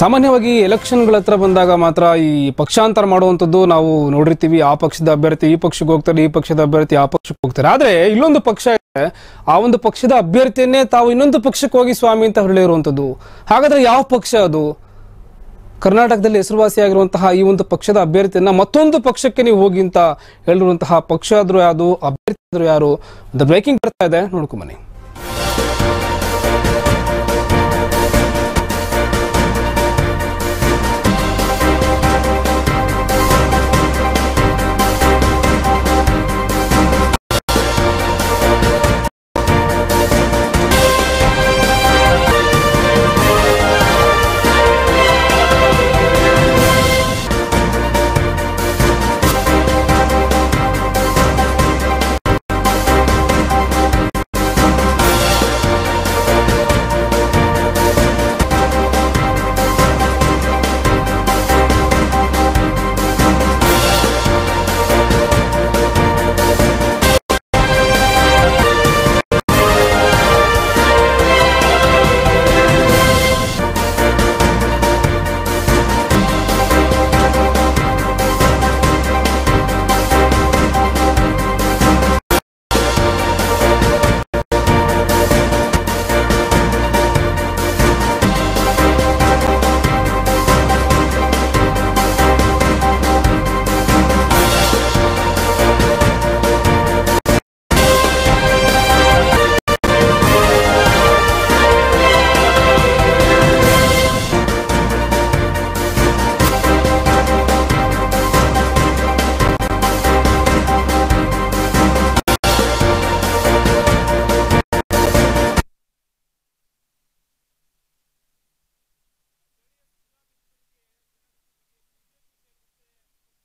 ಸಾಮಾನ್ಯವಾಗಿ ಎಲೆಕ್ಷನ್ಗಳ ಹತ್ರ ಬಂದಾಗ ಮಾತ್ರ ಈ ಪಕ್ಷಾಂತರ ಮಾಡುವಂಥದ್ದು ನಾವು ನೋಡಿರ್ತೀವಿ. ಆ ಪಕ್ಷದ ಅಭ್ಯರ್ಥಿ ಈ ಪಕ್ಷಕ್ಕೆ ಹೋಗ್ತಾರೆ, ಈ ಪಕ್ಷದ ಅಭ್ಯರ್ಥಿ ಆ ಪಕ್ಷಕ್ಕೆ ಹೋಗ್ತಾರೆ. ಆದ್ರೆ ಇಲ್ಲೊಂದು ಪಕ್ಷ ಆ ಒಂದು ಪಕ್ಷದ ಅಭ್ಯರ್ಥಿಯನ್ನೇ ತಾವು ಇನ್ನೊಂದು ಪಕ್ಷಕ್ಕೆ ಹೋಗಿ ಸ್ವಾಮಿ ಅಂತ ಹೇಳಿರುವಂಥದ್ದು. ಹಾಗಾದ್ರೆ ಯಾವ ಪಕ್ಷ ಅದು? ಕರ್ನಾಟಕದಲ್ಲಿ ಹೆಸರುವಾಸಿಯಾಗಿರುವಂತಹ ಈ ಒಂದು ಪಕ್ಷದ ಅಭ್ಯರ್ಥಿಯನ್ನ ಮತ್ತೊಂದು ಪಕ್ಷಕ್ಕೆ ನೀವು ಹೋಗಿ ಅಂತ ಹೇಳಿರುವಂತಹ ಪಕ್ಷ ಆದ್ರೂ ಯಾವುದು ಅಭ್ಯರ್ಥಿ ಆದ್ರೂ ಯಾರು? ಒಂದು ಬ್ರೇಕಿಂಗ್ ಬರ್ತಾ ಇದೆ. ನೋಡ್ಕೊಂಬನ್ನಿ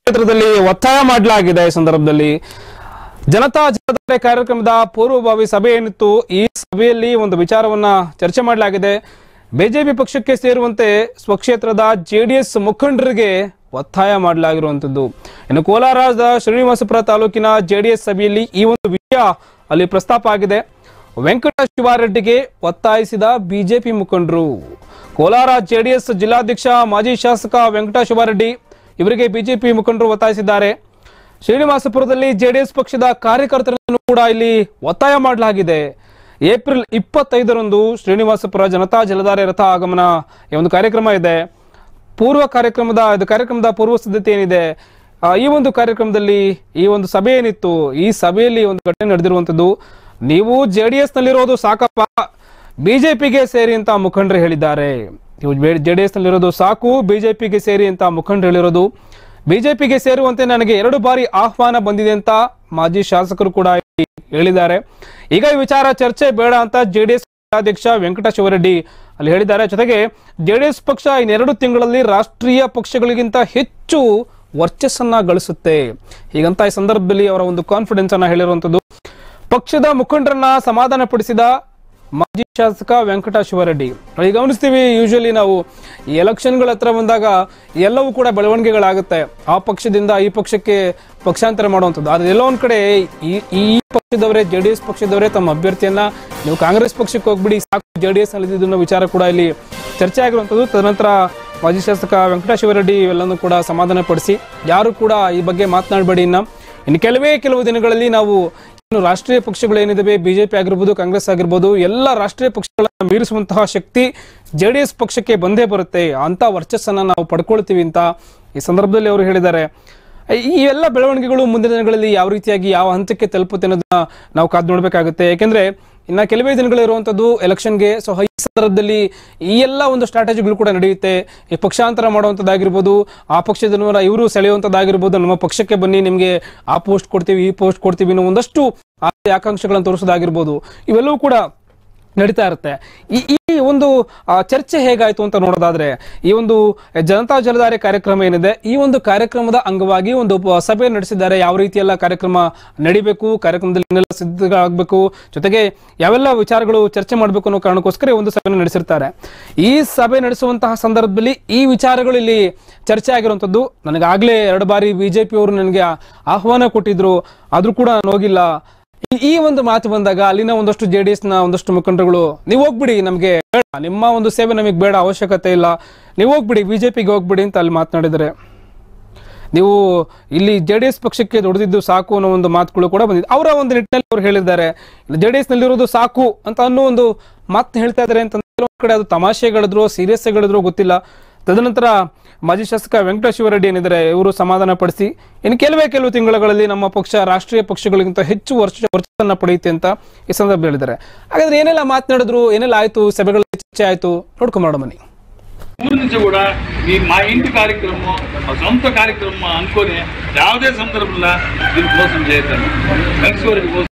ಕ್ಷೇತ್ರದಲ್ಲಿ ಒತ್ತಾಯ ಮಾಡಲಾಗಿದೆ ಈ ಸಂದರ್ಭದಲ್ಲಿ. ಜನತಾ ಜನಾಧಾರೆ ಕಾರ್ಯಕ್ರಮದ ಪೂರ್ವಭಾವಿ ಸಭೆ ಏನಿತ್ತು, ಈ ಸಭೆಯಲ್ಲಿ ಒಂದು ವಿಚಾರವನ್ನ ಚರ್ಚೆ ಮಾಡಲಾಗಿದೆ. ಬಿಜೆಪಿ ಪಕ್ಷಕ್ಕೆ ಸೇರುವಂತೆ ಸ್ವಕ್ಷೇತ್ರದ ಜೆಡಿಎಸ್ ಮುಖಂಡರಿಗೆ ಒತ್ತಾಯ ಮಾಡಲಾಗಿರುವಂತದ್ದು ಇನ್ನು ಕೋಲಾರದ ಶ್ರೀನಿವಾಸಪುರ ತಾಲೂಕಿನ ಜೆಡಿಎಸ್ ಸಭೆಯಲ್ಲಿ ಈ ಒಂದು ವಿಷಯ ಅಲ್ಲಿ ಪ್ರಸ್ತಾಪ ಆಗಿದೆ. ವೆಂಕಟ ಶಿವಾರೆಡ್ಡಿಗೆ ಒತ್ತಾಯಿಸಿದ ಬಿಜೆಪಿ ಮುಖಂಡರು. ಕೋಲಾರ ಜೆಡಿಎಸ್ ಜಿಲ್ಲಾಧ್ಯಕ್ಷ, ಮಾಜಿ ಶಾಸಕ ವೆಂಕಟ ಶಿವಾರೆಡ್ಡಿ ಇವರಿಗೆ ಬಿಜೆಪಿ ಮುಖಂಡರು ಒತ್ತಾಯಿಸಿದ್ದಾರೆ. ಶ್ರೀನಿವಾಸಪುರದಲ್ಲಿ ಜೆಡಿಎಸ್ ಪಕ್ಷದ ಕಾರ್ಯಕರ್ತರನ್ನು ಕೂಡ ಇಲ್ಲಿ ಒತ್ತಾಯ ಮಾಡಲಾಗಿದೆ. ಏಪ್ರಿಲ್ ಇಪ್ಪತ್ತೈದರಂದು ಶ್ರೀನಿವಾಸಪುರ ಜನತಾ ಜಲಧಾರೆ ರಥ ಆಗಮನ ಈ ಒಂದು ಕಾರ್ಯಕ್ರಮ ಇದೆ. ಪೂರ್ವ ಕಾರ್ಯಕ್ರಮದ, ಇದು ಕಾರ್ಯಕ್ರಮದ ಪೂರ್ವ ಸಿದ್ಧತೆ ಏನಿದೆ ಈ ಒಂದು ಕಾರ್ಯಕ್ರಮದಲ್ಲಿ ಈ ಒಂದು ಸಭೆ ಏನಿತ್ತು? ಈ ಸಭೆಯಲ್ಲಿ ಒಂದು ಘಟನೆ ನಡೆದಿರುವಂತದ್ದು ನೀವು ಜೆಡಿಎಸ್ ನಲ್ಲಿರೋದು ಸಾಕಪ್ಪ. ಬಿಜೆಪಿಗೆ ಸೇರಿ ಅಂತ ಮುಖಂಡರು ಹೇಳಿದ್ದಾರೆ. ನೀವು ಜೆಡಿಎಸ್ ನಲ್ಲಿರೋದು ಸಾಕು, ಬಿಜೆಪಿಗೆ ಸೇರಿ ಅಂತ ಮುಖಂಡರು ಹೇಳಿರೋದು ಬಿಜೆಪಿಗೆ ಸೇರುವಂತೆ ನನಗೆ ಎರಡು ಬಾರಿ ಆಹ್ವಾನ ಬಂದಿದೆ ಅಂತ ಮಾಜಿ ಶಾಸಕರು ಕೂಡ ಹೇಳಿದ್ದಾರೆ. ಈಗ ಈ ವಿಚಾರ ಚರ್ಚೆ ಬೇಡ ಅಂತ ಜೆ ಡಿ ಎಸ್ ಅಧ್ಯಕ್ಷ ವೆಂಕಟೇಶ್ವರ ರೆಡ್ಡಿ ಅಲ್ಲಿ ಹೇಳಿದ್ದಾರೆ. ಜೊತೆಗೆ ಜೆ ಡಿ ಎಸ್ ಪಕ್ಷ ಇನ್ನೆರಡು ತಿಂಗಳಲ್ಲಿ ರಾಷ್ಟ್ರೀಯ ಪಕ್ಷಗಳಿಗಿಂತ ಹೆಚ್ಚು ವರ್ಚಸ್ಸನ್ನ ಗಳಿಸುತ್ತೆ. ಹೀಗಂತ ಈ ಸಂದರ್ಭದಲ್ಲಿ ಅವರ ಒಂದು ಕಾನ್ಫಿಡೆನ್ಸ್ ಅನ್ನ ಹೇಳಿರುವಂತದ್ದು. ಪಕ್ಷದ ಮುಖಂಡರನ್ನ ಸಮಾಧಾನಪಡಿಸಿದ ಮಾಜಿ ಶಾಸಕ ವೆಂಕಟ ಶಿವರೆಡ್ಡಿ ಈಗ ಗಮನಿಸ್ತೀವಿ ಯೂಶಲಿ ನಾವು ಎಲೆಕ್ಷನ್ಗಳ ಹತ್ರ ಬಂದಾಗ ಎಲ್ಲವೂ ಕೂಡ ಬೆಳವಣಿಗೆಗಳಾಗುತ್ತೆ. ಆ ಪಕ್ಷದಿಂದ ಈ ಪಕ್ಷಕ್ಕೆ ಪಕ್ಷಾಂತರ ಮಾಡುವಂಥದ್ದು. ಆದರೆ ಎಲ್ಲೋ ಒಂದು ಕಡೆ ಈ ಈ ಪಕ್ಷದವರೇ ಜೆ ಡಿ ಎಸ್ ಪಕ್ಷದವರೇ ತಮ್ಮ ಅಭ್ಯರ್ಥಿಯನ್ನ ನೀವು ಕಾಂಗ್ರೆಸ್ ಪಕ್ಷಕ್ಕೆ ಹೋಗ್ಬಿಡಿ, ಸಾಕು ಜೆ ಡಿ ಎಸ್ ಅನ್ನೋ ವಿಚಾರ ಕೂಡ ಇಲ್ಲಿ ಚರ್ಚೆ ಆಗಿರುವಂಥದ್ದು. ತದನಂತರ ಮಾಜಿ ಶಾಸಕ ವೆಂಕಟ ಶಿವರೆಡ್ಡಿ ಇವೆಲ್ಲನೂ ಕೂಡ ಸಮಾಧಾನಪಡಿಸಿ, ಯಾರು ಕೂಡ ಈ ಬಗ್ಗೆ ಮಾತನಾಡಬೇಡಿ ಇನ್ನ. ಇನ್ನು ಕೆಲವೇ ಕೆಲವು ದಿನಗಳಲ್ಲಿ ನಾವು ರಾಷ್ಟ್ರೀಯ ಪಕ್ಷಗಳು ಏನಿದಾವೆ? ಬಿಜೆಪಿ ಆಗಿರ್ಬೋದು, ಕಾಂಗ್ರೆಸ್ ಆಗಿರ್ಬೋದು, ಎಲ್ಲ ರಾಷ್ಟ್ರೀಯ ಪಕ್ಷಗಳನ್ನ ಮೀರಿಸುವಂತಹ ಶಕ್ತಿ ಜೆ ಪಕ್ಷಕ್ಕೆ ಬಂದೇ ಬರುತ್ತೆ. ಅಂತ ವರ್ಚಸ್ಸನ್ನ ನಾವು ಪಡ್ಕೊಳ್ತೀವಿ ಅಂತ ಈ ಸಂದರ್ಭದಲ್ಲಿ ಅವರು ಹೇಳಿದ್ದಾರೆ. ಈ ಎಲ್ಲ ಬೆಳವಣಿಗೆಗಳು ಮುಂದಿನ ದಿನಗಳಲ್ಲಿ ಯಾವ ರೀತಿಯಾಗಿ ಯಾವ ಹಂತಕ್ಕೆ ತಲುಪುತ್ತೆ ಅನ್ನೋದನ್ನ ನಾವು ಕಾದು ನೋಡ್ಬೇಕಾಗುತ್ತೆ. ಯಾಕೆಂದ್ರೆ ಇನ್ನ ಕೆಲವೇ ದಿನಗಳಿರುವಂಥದ್ದು ಎಲೆಕ್ಷನ್ಗೆ ಸೊ ಈ ಸಂದರ್ಭದಲ್ಲಿ ಈ ಎಲ್ಲ ಒಂದು ಸ್ಟ್ರಾಟಜಿಗಳು ಕೂಡ ನಡೆಯುತ್ತೆ. ಈ ಪಕ್ಷಾಂತರ ಮಾಡುವಂಥದ್ದಾಗಿರ್ಬೋದು ಆ ಪಕ್ಷದ ಇವರು ಸೆಳೆಯುವಂಥದ್ದಾಗಿರ್ಬೋದು ನಮ್ಮ ಪಕ್ಷಕ್ಕೆ ಬನ್ನಿ, ನಿಮಗೆ ಆ ಪೋಸ್ಟ್ ಕೊಡ್ತೀವಿ, ಈ ಪೋಸ್ಟ್ ಕೊಡ್ತೀವಿ ಅನ್ನೋ ಒಂದಷ್ಟು ಆಕಾಂಕ್ಷೆಗಳನ್ನು ತೋರಿಸೋದಾಗಿರ್ಬೋದು. ಇವೆಲ್ಲವೂ ಕೂಡ ನಡೀತಾ ಇರುತ್ತೆ. ಈ ಈ ಒಂದು ಚರ್ಚೆ ಹೇಗಾಯಿತು ಅಂತ ನೋಡೋದಾದ್ರೆ, ಈ ಒಂದು ಜನತಾ ಜಲಧಾರೆ ಕಾರ್ಯಕ್ರಮ ಏನಿದೆ, ಈ ಒಂದು ಕಾರ್ಯಕ್ರಮದ ಅಂಗವಾಗಿ ಒಂದು ಸಭೆ ನಡೆಸಿದ್ದಾರೆ. ಯಾವ ರೀತಿ ಎಲ್ಲ ಕಾರ್ಯಕ್ರಮ ನಡಿಬೇಕು, ಕಾರ್ಯಕ್ರಮದಲ್ಲಿ ಏನೆಲ್ಲ ಸಿದ್ಧಗಳಾಗಬೇಕು ಜೊತೆಗೆ ಯಾವೆಲ್ಲ ವಿಚಾರಗಳು ಚರ್ಚೆ ಮಾಡಬೇಕು ಅನ್ನೋ ಕಾರಣಕ್ಕೋಸ್ಕರ ಒಂದು ಸಭೆ ನಡೆಸಿರ್ತಾರೆ. ಈ ಸಭೆ ನಡೆಸುವಂತಹ ಸಂದರ್ಭದಲ್ಲಿ ಈ ವಿಚಾರಗಳು ಇಲ್ಲಿ ಚರ್ಚೆ ಆಗಿರುವಂಥದ್ದು. ನನಗಾಗಲೇ ಎರಡು ಬಾರಿ ಬಿಜೆಪಿ ಅವರು ನನಗೆ ಆಹ್ವಾನ ಕೊಟ್ಟಿದ್ರು. ಆದ್ರೂ ಕೂಡ ನಾನು ಹೋಗಿಲ್ಲ. ಈ- ಒಂದು ಮಾತು ಬಂದಾಗ ಅಲ್ಲಿನ ಒಂದಷ್ಟು ಜೆ ಡಿ ಎಸ್ನ ಒಂದಷ್ಟು ಮುಖಂಡರುಗಳು, ನೀವು ಹೋಗ್ಬಿಡಿ, ನಮಗೆ ಬೇಡ. ನಿಮ್ಮ ಒಂದು ಸೇವೆ ನಮಗೆ ಬೇಡ, ಅವಶ್ಯಕತೆ ಇಲ್ಲ. ನೀವು ಹೋಗ್ಬಿಡಿ ಬಿಜೆಪಿಗೆ ಹೋಗ್ಬಿಡಿ ಅಂತ ಅಲ್ಲಿ ಮಾತನಾಡಿದ್ದಾರೆ. ನೀವು ಇಲ್ಲಿ ಜೆ ಡಿ ಎಸ್ ಪಕ್ಷಕ್ಕೆ ದುಡಿದಿದ್ದು ಸಾಕು ಅನ್ನೋ ಒಂದು ಮಾತುಗಳು ಕೂಡ ಬಂದಿದೆ. ಅವರ ಒಂದು ನಿಟ್ಟಿನಲ್ಲಿ ಅವ್ರು ಹೇಳಿದ್ದಾರೆ ಜೆ ಡಿ ಎಸ್ ನಲ್ಲಿರೋದು ಸಾಕು ಅಂತ ಅನ್ನೋ ಒಂದು ಮಾತು ಹೇಳ್ತಾ ಇದ್ದಾರೆ ಅಂತಂದ್ರೆ ಕಡೆ ಅದು ತಮಾಷೆಗಳಿದ್ರು ಸೀರಿಯಸ್ ಗಳಿದ್ರು ಗೊತ್ತಿಲ್ಲ. ತದನಂತರ ಮಾಜಿ ಶಾಸಕ ವೆಂಕಟೇಶ್ ಶಿವರೆಡ್ಡಿ ಏನಿದ್ದಾರೆ ಇವರು ಸಮಾಧಾನ ಪಡಿಸಿ ಇನ್ನು ಕೆಲವೇ ಕೆಲವು ತಿಂಗಳುಗಳಲ್ಲಿ ನಮ್ಮ ಪಕ್ಷ ರಾಷ್ಟ್ರೀಯ ಪಕ್ಷಗಳಿಗಿಂತ ಹೆಚ್ಚು ವರ್ಷ ವರ್ಷವನ್ನ ಪಡೆಯುತ್ತೆ ಅಂತ ಈ ಸಂದರ್ಭದಲ್ಲಿ ಹೇಳಿದ್ದಾರೆ ಹಾಗಾದ್ರೆ ಏನೆಲ್ಲ ಮಾತನಾಡಿದ್ರು ಏನೆಲ್ಲ ಆಯ್ತು ಸಭೆಗಳಲ್ಲಿ ಚರ್ಚೆ ಆಯ್ತು ನೋಡ್ಕೊಂಬರೋಣ ಬನ್ನಿ ఊరి నుంచి కూడా మీ మా ఇంటి కార్యక్రమం మా సొంత కార్యక్రమం అనుకొని ಯಾವುದೇ సందర్భంలో దీని మోసం చేయొద్దండి వెంకటేశ్వరుడి మోసం చేయొద్దండి.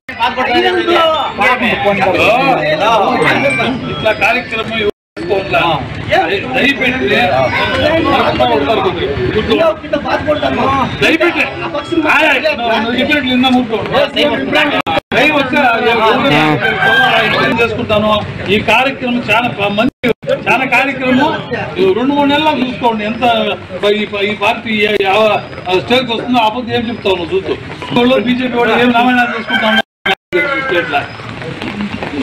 ఇట్లా కార్యక్రమం చేసుకుంటాను ఈ కార్యక్రమం చాలా మంచి చాలా కార్యక్రమం రెండు మూడు నెలలు చూసుకోండి ఎంత ఈ పార్టీ స్టేజ్ వస్తుందో అబద్ధం ఏం చెప్తాను చూస్తూ. బీజేపీ వాళ్ళు ఏం రామాయణాలు చూసుకుంటాను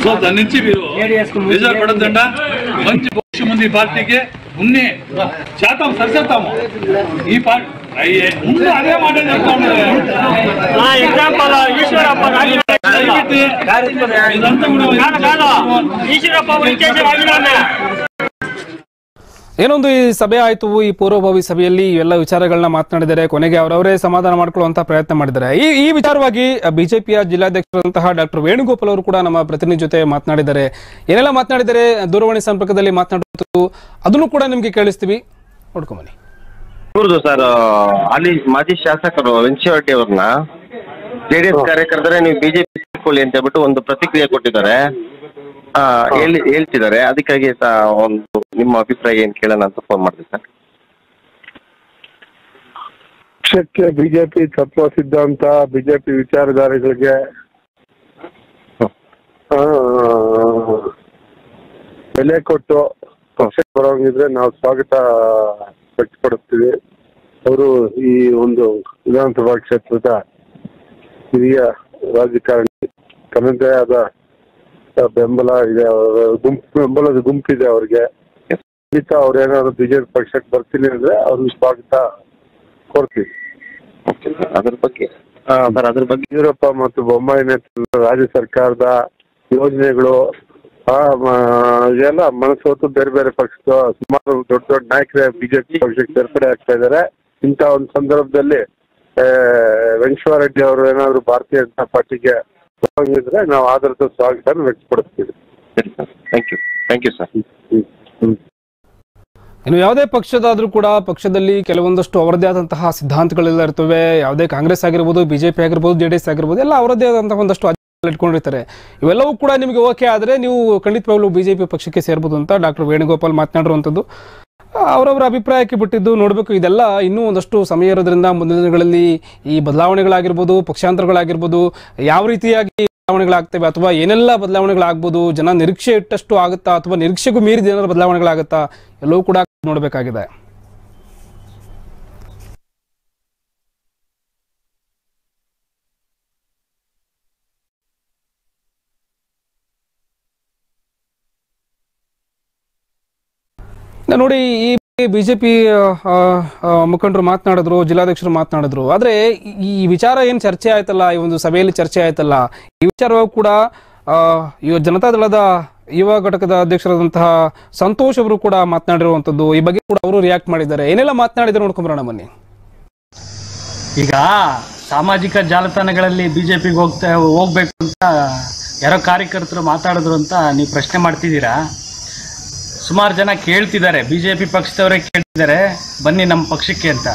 సో దాని నుంచి మీరు రిజర్వ్ పడద్దంట. మంచి భవిష్యం ఉంది ఈ పార్టీకి. ఉన్ని శాతం సరిచేస్తాము ఈ పార్టీ అయ్యే ముందు అదే మాట చెప్తా దయపెట్టి ఇదంతా కూడా ಏನೊಂದು ಈ ಸಭೆ ಆಯಿತು ಈ ಪೂರ್ವಭಾವಿ ಸಭೆಯಲ್ಲಿ ಇವೆಲ್ಲ ವಿಚಾರಗಳನ್ನ ಮಾತನಾಡಿದರೆ ಕೊನೆಗೆ ಅವರವರೇ ಸಮಾಧಾನ ಮಾಡ್ಕೊಳ್ಳುವಂತ ಪ್ರಯತ್ನ ಮಾಡಿದ್ದಾರೆ. ಈ ಈ ವಿಚಾರವಾಗಿ ಬಿಜೆಪಿಯ ಜಿಲ್ಲಾಧ್ಯಕ್ಷರಂತಹ ಡಾಕ್ಟರ್ ವೇಣುಗೋಪಾಲ್ ಅವರು ಕೂಡ ನಮ್ಮ ಪ್ರತಿನಿಧಿ ಜೊತೆ ಮಾತನಾಡಿದ್ದಾರೆ. ಏನೆಲ್ಲ ಮಾತನಾಡಿದರೆ ದೂರವಾಣಿ ಸಂಪರ್ಕದಲ್ಲಿ ಮಾತನಾಡುವುದು ಅದನ್ನು ಕೂಡ ನಿಮ್ಗೆ ಕೇಳಿಸ್ತೀವಿ. ನೋಡ್ಕೊಂಬನ್ನಿ. ಇವ್ರದ್ದು ಸರ್ ಅಲ್ಲಿ ಮಾಜಿ ಶಾಸಕರು ವೆಂಕಟೇಶ್ವರರೆಡ್ಡಿ ಅವ್ರನ್ನ ಜೆಡಿಎಸ್ ಕಾರ್ಯಕರ್ತರೆ ನೀವು ಬಿಜೆಪಿ ಅಂತ ಹೇಳ್ಬಿಟ್ಟು ಒಂದು ಪ್ರತಿಕ್ರಿಯೆ ಕೊಟ್ಟಿದ್ದಾರೆ. ಹೇಳಿ, ಹೇಳ್ತಿದ್ದಾರೆ. ಅದಕ್ಕಾಗಿ ಒಂದು ನಿಮ್ಮ ಅಭಿಪ್ರಾಯ ಏನ್ ಕೇಳೋಣ ಅಂತ ಫೋನ್ ಮಾಡಿದೆ ಸರ್. ಪಕ್ಷಕ್ಕೆ ಬಿಜೆಪಿ ತತ್ವ ಸಿದ್ಧಾಂತ, ಬಿಜೆಪಿ ವಿಚಾರಧಾರೆಗಳಿಗೆ ಬೆಲೆ ಕೊಟ್ಟು ಪಕ್ಷಕ್ಕೆ ಬರೋಂಗಿದ್ರೆ ನಾವು ಸ್ವಾಗತ ವ್ಯಕ್ತಪಡಿಸ್ತೀವಿ. ಅವರು ಈ ಒಂದು ವಿಧಾನಸಭಾ ಕ್ಷೇತ್ರದ ಹಿರಿಯ ರಾಜಕಾರಣಿ ತನ್ನದೇ ಆದ ಬೆಂಬಲ ಇದೆ ಅವ್ರ ಗುಂಪು ಬೆಂಬಲದ ಗುಂಪಿದೆ ಅವ್ರಿಗೆ. ಖಂಡಿತ ಅವ್ರೇನಾದ್ರು ಬಿಜೆಪಿ ಪಕ್ಷಕ್ಕೆ ಬರ್ತೀನಿ ಅಂದ್ರೆ ಅವ್ರಿಗೆ ಸ್ವಾಗತ ಕೊಡ್ತೀವಿ. ಅದ್ರ ಬಗ್ಗೆ? ಸರ್ ಅದ್ರ ಬಗ್ಗೆ. ಯಡಿಯೂರಪ್ಪ ಮತ್ತು ಬೊಮ್ಮಾಯಿ ನೇತೃತ್ವದ ರಾಜ್ಯ ಸರ್ಕಾರದ ಯೋಜನೆಗಳು ಆ, ಮನಸ್ಸು ಹೊತ್ತು ಬೇರೆ ಬೇರೆ ಪಕ್ಷದ ಸುಮಾರು ದೊಡ್ಡ ದೊಡ್ಡ ನಾಯಕರೇ ಬಿಜೆಪಿ ಪಕ್ಷಕ್ಕೆ ಸೇರ್ಪಡೆ ಆಗ್ತಾ ಇದ್ದಾರೆ ಇಂಥ ಒಂದು ಸಂದರ್ಭದಲ್ಲಿ ವೆಂಕಟೇಶ್ವರ ರೆಡ್ಡಿ ಅವರು ಏನಾದ್ರು ಭಾರತೀಯ ಜನತಾ ಪಾರ್ಟಿಗೆ ಹೋಗಿದ್ರೆ ನಾವು ಆಧಾರದ ಸ್ವಾಗತ ವ್ಯಕ್ತಪಡಿಸ್ತೀವಿ. ಸರಿ sir. Thank you thank you sir. ಇನ್ನು ಯಾವುದೇ ಪಕ್ಷದಾದರೂ ಕೂಡ ಪಕ್ಷದಲ್ಲಿ ಕೆಲವೊಂದಷ್ಟು ಅವರದೇ ಆದಂತಹ ಸಿದ್ಧಾಂತಗಳೆಲ್ಲ ಇರ್ತವೆ. ಯಾವುದೇ ಕಾಂಗ್ರೆಸ್ ಆಗಿರ್ಬೋದು ಬಿಜೆಪಿ ಆಗಿರ್ಬೋದು ಜೆ ಡಿ ಎಸ್ ಆಗಿರ್ಬೋದು ಎಲ್ಲ ಅವರದೇ ಆದಂತಹ ಒಂದಷ್ಟು ಇಟ್ಕೊಂಡಿರ್ತಾರೆ. ಇವೆಲ್ಲವೂ ಕೂಡ ನಿಮಗೆ ಓಕೆ ಆದರೆ ನೀವು ಖಂಡಿತವಾಗ್ಲೂ ಬಿಜೆಪಿ ಪಕ್ಷಕ್ಕೆ ಸೇರ್ಬೋದು ಅಂತ ಡಾಕ್ಟರ್ ವೇಣುಗೋಪಾಲ್ ಮಾತನಾಡಿರುವಂಥದ್ದು. ಅವರವರ ಅಭಿಪ್ರಾಯಕ್ಕೆ ಬಿಟ್ಟಿದ್ದು ನೋಡಬೇಕು. ಇದೆಲ್ಲ ಇನ್ನೂ ಒಂದಷ್ಟು ಸಮಯ ಇರೋದ್ರಿಂದ ಮುಂದಿನ ದಿನಗಳಲ್ಲಿ ಈ ಬದಲಾವಣೆಗಳಾಗಿರ್ಬೋದು, ಪಕ್ಷಾಂತರಗಳಾಗಿರ್ಬೋದು, ಯಾವ ರೀತಿಯಾಗಿ ಬದಲಾವಣೆಗಳಾಗ್ತವೆ ಅಥವಾ ಏನೆಲ್ಲ ಬದಲಾವಣೆಗಳಾಗ್ಬೋದು, ಜನ ನಿರೀಕ್ಷೆ ಇಟ್ಟಷ್ಟು ಆಗುತ್ತಾ ಅಥವಾ ನಿರೀಕ್ಷೆಗೂ ಮೀರಿದ ಏನಾದ್ರು ಬದಲಾವಣೆಗಳಾಗುತ್ತಾ ಎಲ್ಲವೂ ಕೂಡ ನೋಡಬೇಕಾಗಿದೆ. ನೋಡಿ ಈ ಬಿಜೆಪಿ ಮುಖಂಡರು ಮಾತನಾಡಿದ್ರು, ಜಿಲ್ಲಾಧ್ಯಕ್ಷರು ಮಾತನಾಡಿದ್ರು. ಆದ್ರೆ ಈ- ವಿಚಾರ ಏನ್ ಚರ್ಚೆ ಆಯ್ತಲ್ಲ, ಈ ಒಂದು ಸಭೆಯಲ್ಲಿ ಚರ್ಚೆ ಆಯ್ತಲ್ಲ, ಈ ವಿಚಾರವಾಗಿ ಕೂಡ ಇವ ಜನತಾದಳದ ಯುವ ಘಟಕದ ಅಧ್ಯಕ್ಷರಾದಂತಹ ಸಂತೋಷ್ ಅವರು ಕೂಡ ಮಾತನಾಡಿರುವಂತದ್ದು ಈ ಬಗ್ಗೆ ಕೂಡ ಅವರು ರಿಯಾಕ್ಟ್ ಮಾಡಿದ್ದಾರೆ. ಏನೆಲ್ಲ ಮಾತನಾಡಿದ್ರು ನೋಡ್ಕೊಂಬರೋಣ ಬನ್ನಿ. ಈಗ ಸಾಮಾಜಿಕ ಜಾಲತಾಣಗಳಲ್ಲಿ ಬಿಜೆಪಿಗೆ ಹೋಗ್ತಾ, ಹೋಗ್ಬೇಕು ಅಂತ ಯಾರೋ ಕಾರ್ಯಕರ್ತರು ಮಾತಾಡಿದ್ರು ಅಂತ ನೀವು ಪ್ರಶ್ನೆ ಮಾಡ್ತಿದ್ದೀರಾ? ಸುಮಾರು ಜನ ಕೇಳ್ತಿದ್ದಾರೆ. ಬಿ ಜೆ ಪಿ ಪಕ್ಷದವರೇ ಕೇಳ್ತಿದ್ದಾರೆ. ಬನ್ನಿ ನಮ್ಮ ಪಕ್ಷಕ್ಕೆ ಅಂತ.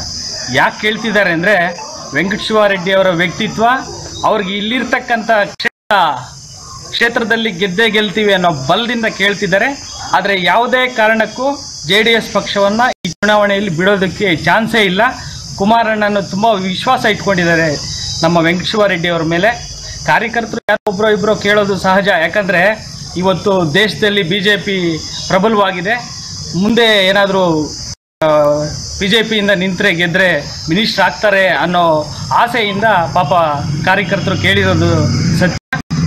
ಯಾಕೆ ಕೇಳ್ತಿದ್ದಾರೆ ಅಂದರೆ ರೆಡ್ಡಿ ಅವರ ವ್ಯಕ್ತಿತ್ವ, ಅವ್ರಿಗೆ ಇಲ್ಲಿರ್ತಕ್ಕಂಥ ಕ್ಷೇತ್ರ, ಕ್ಷೇತ್ರದಲ್ಲಿ ಗೆದ್ದೇ ಗೆಲ್ತೀವಿ ಅನ್ನೋ ಬಲದಿಂದ ಕೇಳ್ತಿದ್ದಾರೆ. ಆದರೆ ಯಾವುದೇ ಕಾರಣಕ್ಕೂ ಜೆ ಡಿ ಎಸ್ ಪಕ್ಷವನ್ನು ಈ ಚುನಾವಣೆಯಲ್ಲಿ ಬಿಡೋದಕ್ಕೆ ಚಾನ್ಸೇ ಇಲ್ಲ. ಕುಮಾರಣ್ಣನ ತುಂಬ ವಿಶ್ವಾಸ ಇಟ್ಕೊಂಡಿದ್ದಾರೆ ನಮ್ಮ ವೆಂಕಟೇಶ್ವರರೆಡ್ಡಿ ಅವರ ಮೇಲೆ. ಕಾರ್ಯಕರ್ತರು ಯಾರೋ ಒಬ್ಬರೋ ಇಬ್ಬರೋ ಕೇಳೋದು ಸಹಜ. ಯಾಕಂದರೆ ಇವತ್ತು ದೇಶದಲ್ಲಿ ಬಿ ಜೆ ಪಿ ಪ್ರಬಲವಾಗಿದೆ. ಮುಂದೆ ಏನಾದರೂ ಬಿ ಜೆ ಪಿಯಿಂದ ನಿಂತರೆ ಗೆದ್ದರೆ ಮಿನಿಸ್ಟ್ರ್ ಆಗ್ತಾರೆ ಅನ್ನೋ ಆಸೆಯಿಂದ ಪಾಪ ಕಾರ್ಯಕರ್ತರು ಕೇಳಿರೋದು ಸತ್ಯ.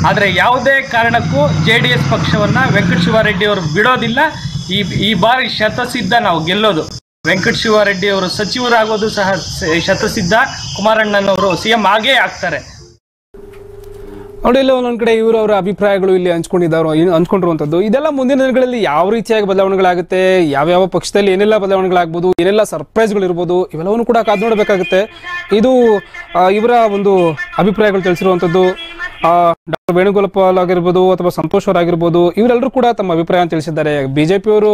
ಆದರೆ ಯಾವುದೇ ಕಾರಣಕ್ಕೂ ಜೆ ಡಿ ಎಸ್ ಪಕ್ಷವನ್ನು ವೆಂಕಟ ಶಿವಾರೆಡ್ಡಿ ಅವರು ಬಿಡೋದಿಲ್ಲ. ಈ ಈ ಬಾರಿ ಶತಸಿದ್ಧ ನಾವು ಗೆಲ್ಲೋದು. ವೆಂಕಟ ಶಿವಾರೆಡ್ಡಿ ಅವರು ಸಚಿವರಾಗೋದು ಸಹ ಶತಸಿದ್ಧ. ಕುಮಾರಣ್ಣನವರು ಸಿ ಎಂ ಆಗೇ ಆಗ್ತಾರೆ. ನೋಡಿ, ಇಲ್ಲ ಒಂದೊಂದು ಕಡೆ ಇವರು ಅವರ ಅಭಿಪ್ರಾಯಗಳು ಇಲ್ಲಿ ಹಂಚ್ಕೊಂಡಿದ್ದಾರೋ ಹಂಚ್ಕೊಂಡಿರುವಂಥದ್ದು ಇದೆಲ್ಲ ಮುಂದಿನ ದಿನಗಳಲ್ಲಿ ಯಾವ ರೀತಿಯಾಗಿ ಬದಲಾವಣೆಗಳಾಗುತ್ತೆ, ಯಾವ್ಯಾವ ಪಕ್ಷದಲ್ಲಿ ಏನೆಲ್ಲ ಬದಲಾವಣೆಗಳಾಗ್ಬೋದು, ಏನೆಲ್ಲ ಸರ್ಪ್ರೈಸ್ಗಳು ಇರ್ಬೋದು ಇವೆಲ್ಲವನ್ನು ಕೂಡ ಕಾದು ನೋಡಬೇಕಾಗುತ್ತೆ. ಇದು ಇವರ ಒಂದು ಅಭಿಪ್ರಾಯಗಳು ತಿಳಿಸಿರುವಂಥದ್ದು ಡಾಕ್ಟರ್ ವೇಣುಗೋಪಾಲ್ ಆಗಿರ್ಬೋದು ಅಥವಾ ಸಂತೋಷ್ ಅವರಾಗಿರ್ಬೋದು ಇವರೆಲ್ಲರೂ ಕೂಡ ತಮ್ಮ ಅಭಿಪ್ರಾಯ ತಿಳಿಸಿದ್ದಾರೆ. ಬಿಜೆಪಿಯವರು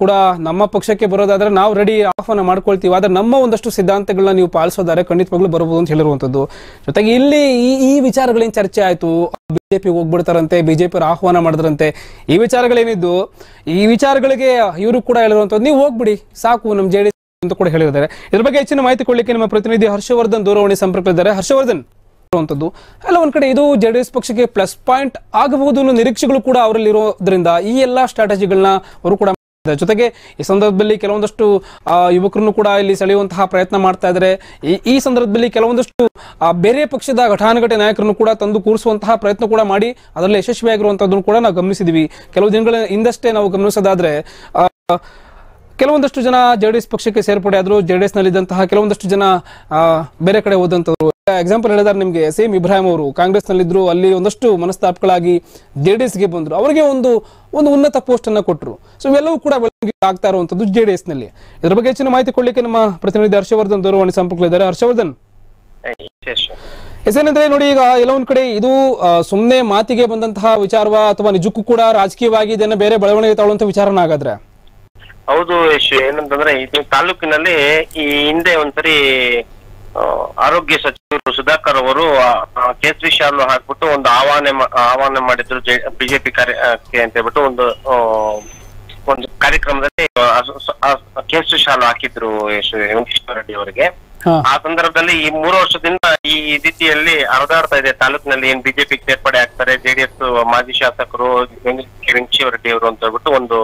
ಕೂಡ ನಮ್ಮ ಪಕ್ಷಕ್ಕೆ ಬರೋದಾದ್ರೆ ನಾವು ರೆಡಿ ಆಹ್ವಾನ ಮಾಡ್ಕೊಳ್ತೀವಿ. ಆದರೆ ನಮ್ಮ ಒಂದಷ್ಟು ಸಿದ್ಧಾಂತಗಳನ್ನ ನೀವು ಪಾಲಿಸೋದಾರೆ ಖಂಡಿತವಾಗ್ಲೂ ಬರಬಹುದು ಅಂತ ಹೇಳಿರುವಂಥದ್ದು ಜೊತೆಗೆ ಇಲ್ಲಿ ಈ ಈ ವಿಚಾರಗಳೇನು ಚರ್ಚೆ ಆಯ್ತು? ಬಿಜೆಪಿ ಹೋಗ್ಬಿಡ್ತಾರಂತೆ, ಬಿಜೆಪಿ ಆಹ್ವಾನ ಮಾಡಿದ್ರಂತೆ ಈ ವಿಚಾರಗಳೇನಿದ್ದು, ಈ ವಿಚಾರಗಳಿಗೆ ಇವರು ಕೂಡ ಹೇಳಿರುವಂಥದ್ದು, ನೀವು ಹೋಗ್ಬಿಡಿ, ಸಾಕು ನಮ್ಮ ಜೆ ಅಂತ ಕೂಡ ಹೇಳಿದ್ದಾರೆ ಇದ್ರ ಬಗ್ಗೆ ಹೆಚ್ಚಿನ ಮಾಹಿತಿ ಕೊಡ್ಲಿಕ್ಕೆ ನಮ್ಮ ಪ್ರತಿನಿಧಿ ಹರ್ಷವರ್ಧನ್ ದೂರವಾಣಿ ಸಂಪರ್ಕದಲ್ಲಿದ್ದಾರೆ ಹರ್ಷವರ್ಧನ್ ಅಲ್ಲ, ಒಂದ್ ಕಡೆ ಇದು ಜೆಡಿಎಸ್ ಪಕ್ಷಕ್ಕೆ ಪ್ಲಸ್ ಪಾಯಿಂಟ್ ಆಗಬಹುದು ಅನ್ನೋ ನಿರೀಕ್ಷೆಗಳು ಕೂಡ ಅವರಲ್ಲಿ ಇರೋದ್ರಿಂದ ಈ ಎಲ್ಲಾ ಸ್ಟ್ರಾಟಜಿಗಳನ್ನ ಅವರು ಕೂಡ. ಜೊತೆಗೆ ಈ ಸಂದರ್ಭದಲ್ಲಿ ಕೆಲವೊಂದಷ್ಟು ಯುವಕರನ್ನು ಕೂಡ ಇಲ್ಲಿ ಸೆಳೆಯುವಂತಹ ಪ್ರಯತ್ನ ಮಾಡ್ತಾ ಇದ್ದಾರೆ. ಈ ಸಂದರ್ಭದಲ್ಲಿ ಕೆಲವೊಂದಷ್ಟು ಬೇರೆ ಪಕ್ಷದ ಘಟಾನುಘಟಿ ನಾಯಕರನ್ನು ಕೂಡ ತಂದು ಕೂರಿಸುವಂತಹ ಪ್ರಯತ್ನ ಕೂಡ ಮಾಡಿ ಅದರಲ್ಲಿ ಯಶಸ್ವಿಯಾಗಿರುವಂತದ್ದನ್ನು ಕೂಡ ನಾವು ಗಮನಿಸಿದ್ವಿ. ಕೆಲವು ದಿನಗಳ ಹಿಂದಷ್ಟೇ ನಾವು ಗಮನಿಸೋದಾದ್ರೆ ಕೆಲವೊಂದಷ್ಟು ಜನ ಜೆ ಡಿ ಎಸ್ ಪಕ್ಷಕ್ಕೆ ಸೇರ್ಪಡೆ ಆದ್ರು ಜೆ ಡಿ ಎಸ್ ನಲ್ಲಿದ್ದಂತಹ ಕೆಲವೊಂದಷ್ಟು ಜನ ಬೇರೆ ಕಡೆ ಹೋದಂತವ್ರು ಎಕ್ಸಾಂಪಲ್ ಹೇಳಿದಾರೆ ನಿಮಗೆ, ಸೇಮ್ ಇಬ್ರಾಹಿಂ ಅವರು. ಕಾಂಗ್ರೆಸ್ ನಲ್ಲಿದ್ರು ಅಲ್ಲಿ ಒಂದಷ್ಟು ಮನಸ್ತಾಪಗಳಾಗಿ ಜೆ ಡಿ ಎಸ್ಗೆ ಬಂದ್ರು. ಅವರಿಗೆ ಒಂದು ಒಂದು ಉನ್ನತ ಪೋಸ್ಟ್ ಅನ್ನ ಕೊಟ್ಟರು ಸೊ ಇವೆಲ್ಲವೂ ಕೂಡ ಬೆಳವಣಿಗೆ ಆಗ್ತಾ ಇರುವಂತದ್ದು ಜೆ ಡಿ ಎಸ್ನಲ್ಲಿ ಇದ್ರ ಬಗ್ಗೆ ಹೆಚ್ಚಿನ ಮಾಹಿತಿ ಕೊಡ್ಲಿಕ್ಕೆ ನಮ್ಮ ಪ್ರತಿನಿಧಿ ಹರ್ಷವರ್ಧನ್, ದೂರವಾಣಿ ಸಂಪರ್ಕದಲ್ಲಿದ್ದಾರೆ ಹರ್ಷವರ್ಧನ್. ಎಸೇನಂದ್ರೆ ನೋಡಿ, ಈಗ ಎಲ್ಲ ಒಂದ್ ಕಡೆ ಇದು ಸುಮ್ಮನೆ ಮಾತಿಗೆ ಬಂದಂತಹ ವಿಚಾರವ ಅಥವಾ ನಿಜಕ್ಕೂ ಕೂಡ ರಾಜಕೀಯವಾಗಿ ಇದನ್ನ ಬೇರೆ ಬೆಳವಣಿಗೆ ತಾಳುವಂತ ವಿಚಾರನ ಹಾಗಾದ್ರೆ? ಹೌದು ಯಶ್ ಏನಂತಂದ್ರೆ ಇದು ತಾಲೂಕಿನಲ್ಲಿ ಈ ಹಿಂದೆ ಒಂದ್ಸರಿ ಆರೋಗ್ಯ ಸಚಿವರು ಸುಧಾಕರ್ ಅವರು ಕೇಸರಿ ಶಾಲು ಹಾಕ್ಬಿಟ್ಟು ಒಂದು ಆಹ್ವಾನ ಆಹ್ವಾನ ಮಾಡಿದ್ರು ಬಿಜೆಪಿ ಕಾರ್ಯಕ್ಕೆ ಅಂತ ಹೇಳ್ಬಿಟ್ಟು ಒಂದು ಒಂದು ಕಾರ್ಯಕ್ರಮದಲ್ಲಿ ಕೇಸರಿ ಶಾಲು ಹಾಕಿದ್ರು ಯಶ್ ವೆಂಕಟೇಶ್ವರ ರೆಡ್ಡಿ ಅವರಿಗೆ. ಆ ಸಂದರ್ಭದಲ್ಲಿ ಈ ಮೂರು ವರ್ಷದಿಂದ ಈ ರೀತಿಯಲ್ಲಿ ಹರಿದಾಡ್ತಾ ಇದೆ ತಾಲೂಕಿನಲ್ಲಿ ಏನ್ ಬಿಜೆಪಿ ಸೇರ್ಪಡೆ ಆಗ್ತಾರೆ ಜೆಡಿಎಸ್ ಮಾಜಿ ಶಾಸಕರು ವೆಂಕಟೇಶ್ವರ ರೆಡ್ಡಿ ಅವರು ಅಂತ ಹೇಳ್ಬಿಟ್ಟು ಒಂದು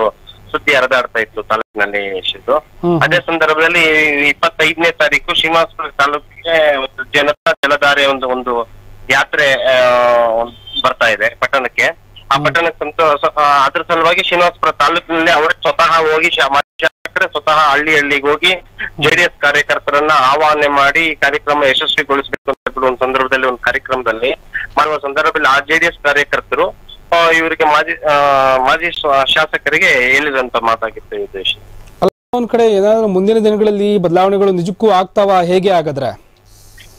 ಸುದ್ದಿ ಹರಿದಾಡ್ತಾ ಇತ್ತು ತಾಲೂಕಿನಲ್ಲಿ ಯಶಸ್ಸು. ಅದೇ ಸಂದರ್ಭದಲ್ಲಿ ಇಪ್ಪತ್ತೈದನೇ ತಾರೀಕು ಶ್ರೀನಿವಾಸಪುರ ತಾಲೂಕಿಗೆ ಒಂದು ಜನತಾ ಜಲಧಾರೆ ಒಂದು ಒಂದು ಯಾತ್ರೆ ಬರ್ತಾ ಇದೆ ಪಟ್ಟಣಕ್ಕೆ. ಆ ಪಟ್ಟಣಕ್ಕೆ ಅದ್ರ ಸಲುವಾಗಿ ಶ್ರೀನಿವಾಸಪುರ ತಾಲೂಕಿನಲ್ಲಿ ಅವರೇ ಸ್ವತಃ ಹೋಗಿ ಶಾಸಕರೆ ಸ್ವತಃ ಹಳ್ಳಿ ಹಳ್ಳಿಗೆ ಹೋಗಿ ಜೆಡಿಎಸ್ ಕಾರ್ಯಕರ್ತರನ್ನ ಆಹ್ವಾನ ಮಾಡಿ ಕಾರ್ಯಕ್ರಮ ಯಶಸ್ವಿಗೊಳಿಸಬೇಕು ಅಂತ ಒಂದು ಸಂದರ್ಭದಲ್ಲಿ ಒಂದು ಕಾರ್ಯಕ್ರಮದಲ್ಲಿ ಮಾಡುವ ಸಂದರ್ಭದಲ್ಲಿ ಆ ಜೆಡಿಎಸ್ ಕಾರ್ಯಕರ್ತರು ಇವರಿಗೆ ಮಾಜಿ ಮಾಜಿ ಶಾಸಕರಿಗೆ ಹೇಳಿದಂತ ಮಾತಾಗಿತ್ತು ಈ ಉದ್ದೇಶ. ಅಲ್ಲ ಒಂದ್ ಕಡೆ ಏನಾದ್ರು ಮುಂದಿನ ದಿನಗಳಲ್ಲಿ ಬದಲಾವಣೆಗಳು ನಿಜಕ್ಕೂ ಆಗ್ತಾವ ಹೇಗೆ ಆಗದ್ರೆ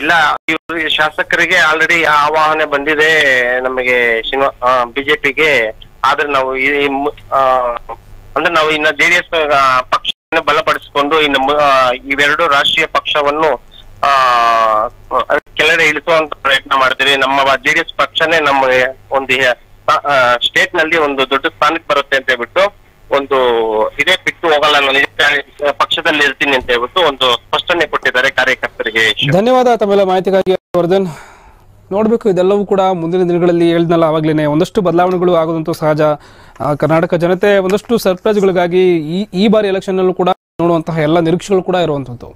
ಇಲ್ಲ ಇವರು ಶಾಸಕರಿಗೆ ಆಲ್ರೆಡಿ ಆವಾಹನೆ ಬಂದಿದೆ ನಮಗೆ ಬಿಜೆಪಿಗೆ. ಆದ್ರೆ ನಾವು ಈ ಅಂದ್ರೆ ನಾವು ಇನ್ನ ಜೆಡಿಎಸ್ ಪಕ್ಷವನ್ನು ಬಲಪಡಿಸಿಕೊಂಡು ಇನ್ನು ಇವೆರಡು ರಾಷ್ಟ್ರೀಯ ಪಕ್ಷವನ್ನು ಆ ಕೆಳಗಡೆ ಇಳಿಸುವಂತ ಪ್ರಯತ್ನ ಮಾಡ್ತೀವಿ. ನಮ್ಮ ಜೆಡಿಎಸ್ ಪಕ್ಷನೇ ನಮ್ಮ ಒಂದು ಸ್ಟೇಟ್ನಲ್ಲಿ ಒಂದು ದೊಡ್ಡ ಸ್ಥಾನಕ್ಕೆ ಬರುತ್ತೆ ಅಂತ ಹೇಳ್ಬಿಟ್ಟು ಒಂದು ಇದೇ ಬಿಟ್ಟು ಹೋಗಲ್ಲ ನಾನು ಪಕ್ಷದಲ್ಲಿ ಇರ್ತೀನಿ ಅಂತ ಹೇಳ್ಬಿಟ್ಟು ಒಂದು ಸ್ಪಷ್ಟನೆ ಕೊಟ್ಟಿದ್ದಾರೆ ಕಾರ್ಯಕರ್ತರಿಗೆ ಧನ್ಯವಾದ ತಮ್ಮೆಲ್ಲ ಮಾಹಿತಿಗಾಗಿ ವರ್ಧನ್ ನೋಡಬೇಕು, ಇದೆಲ್ಲವೂ ಕೂಡ ಮುಂದಿನ ದಿನಗಳಲ್ಲಿ ಹೇಳಿದ್ನಲ್ಲ ಆವಾಗಲೇ ಒಂದಷ್ಟು ಬದಲಾವಣೆಗಳು ಆಗೋದಂತೂ ಸಹಜ. ಕರ್ನಾಟಕ ಜನತೆ ಒಂದಷ್ಟು ಸರ್ಪ್ರೈಸ್ಗಳಿಗಾಗಿ ಈ ಈ ಬಾರಿ ಎಲೆಕ್ಷನ್ನಲ್ಲೂ ಕೂಡ ನೋಡುವಂತಹ ಎಲ್ಲ ನಿರೀಕ್ಷೆಗಳು ಕೂಡ ಇರುವಂಥದ್ದು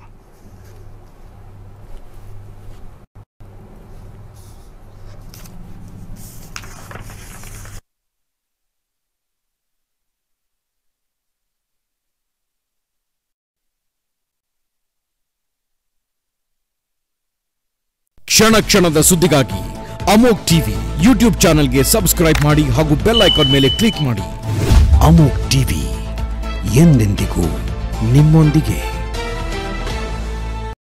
ಕ್ಷಣ ಕ್ಷಣದ ಸುದ್ದಿಗಾಗಿ ಅಮೋಕ್ ಟಿವಿ ಯೂಟ್ಯೂಬ್ ಚಾನೆಲ್ಗೆ ಸಬ್ಸ್ಕ್ರೈಬ್ ಮಾಡಿ ಹಾಗೂ ಬೆಲ್ ಐಕಾನ್ ಮೇಲೆ ಕ್ಲಿಕ್ ಮಾಡಿ. ಅಮೋಕ್ ಟಿವಿ ಎಂದೆಂದಿಗೂ ನಿಮ್ಮೊಂದಿಗೆ.